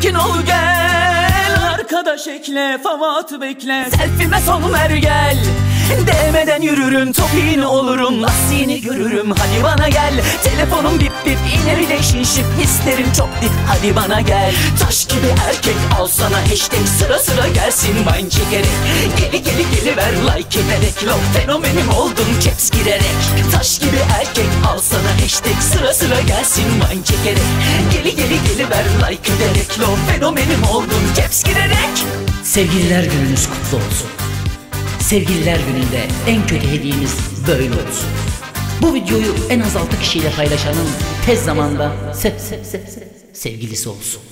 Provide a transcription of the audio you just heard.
tekin ol gel. Arkadaş ekle favat bekle. Selfime son ver gel. Değmeden yürürüm topiğini olurum. Lastiğini görürüm hadi bana gel. Telefonum bip bip iner relationship isterim çok dip hadi bana gel. Taş gibi erkek al sana hashtag sıra sıra gelsin wine çekerek Geli geli geli ver like ederek. Love fenomenim oldum caps girerek sıra sıra gelsin wine çekerek Geli geli geli ver like ederek Love fenomenim oldum caps girerek Sevgililer gününüz kutlu olsun. Sevgililer gününde en kötü hediyemiz böyle olsun. Bu videoyu en az 6 kişiyle paylaşanın tez zamanda se se se se sevgilisi olsun.